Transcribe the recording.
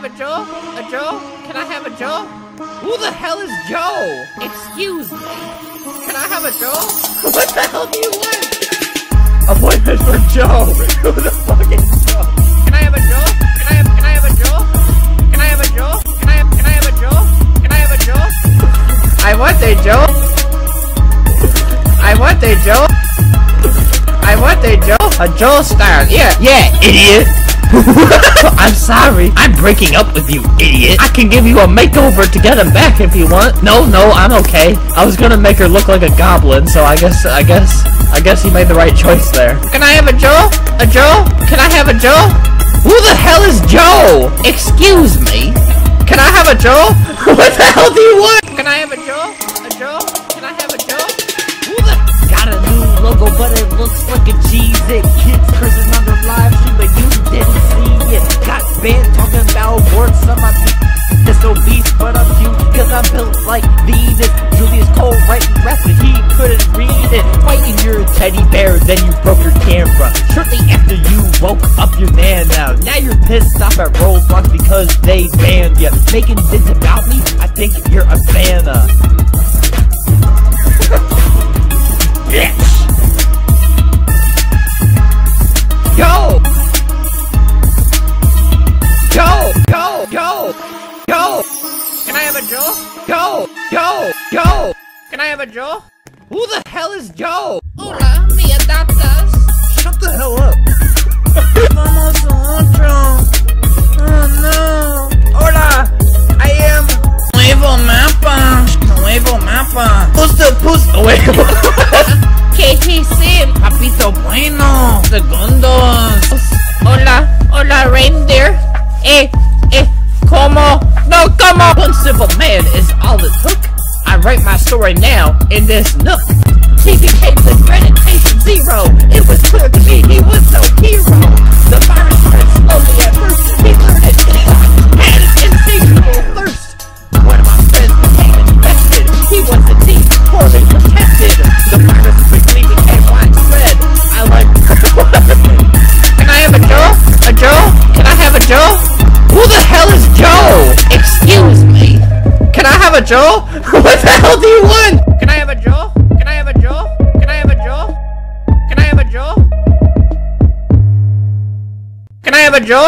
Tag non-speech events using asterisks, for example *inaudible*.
have a Joe? A Joe? Can I have a Joe? Who the hell is Joe? Excuse me. Can I have a Joe? *laughs* What the hell do you want? Appointment for Joe. *laughs* Who the fuck is Joe? Can I have a Joe? Can I have can I have a Joe? Can I have a Joe? Can I have can I have a Joe? Can I have a Joe? I want a Joe. I want a Joe. I want a Joe. A Joe style. Yeah. Yeah, idiot. I'm sorry. I'm breaking up with you, idiot. I can give you a makeover to get him back if you want. No, no, I'm okay. I was gonna make her look like a goblin, so I guess, I guess, I guess you made the right choice there. Can I have a Joe? A Joe? Can I have a Joe? Who the hell is Joe? Excuse me. Can I have a Joe? *laughs* what the hell do you want? Can I have a Joe? A Joe? Can I have a Joe? Who the? Got a new logo, but it looks like a cheese. It kids cursing on their banned talking about words on my There's no beast, but I'm cute, cause I'm built like Venus. Julius Cole writing raps, but he couldn't read it. Fighting your teddy bear, then you broke your camera. Shortly after you woke up your nana. Now you're pissed off at Roblox because they banned you. Making vids about me, I think you're a fan of. Can I have a Joe? Joe! Joe! Go! Can I have a Joe? Who the hell is Joe? Hola, me adaptas. Shut the hell up! Vamos otro. Oh no. Hola, I am Nuevo Mapa. Nuevo Mapa. Pusta, pusta! Oh, wait. Write my story now in this nook. He became the patient zero. It was clear to me he was no hero. The virus spread slowly at first. He learned it. Had an insatiable thirst. One of my friends became infected. He was indeed poorly Can I have a Joe? what the hell do you want? Can I have a Joe? Can I have a Joe? Can I have a Joe? Can I have a Joe? Can I have a Joe?